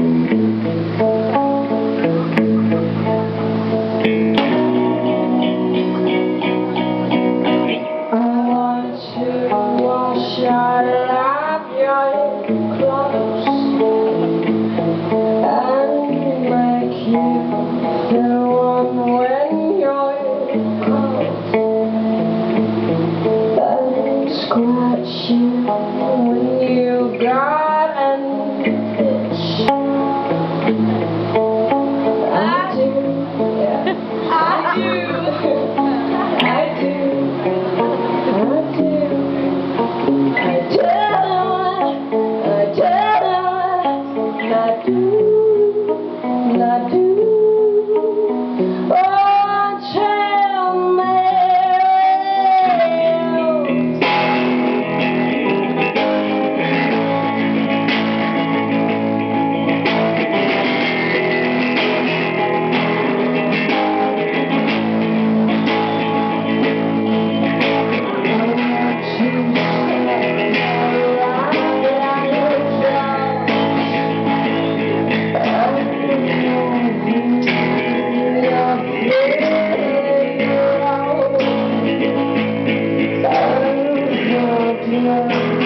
I do.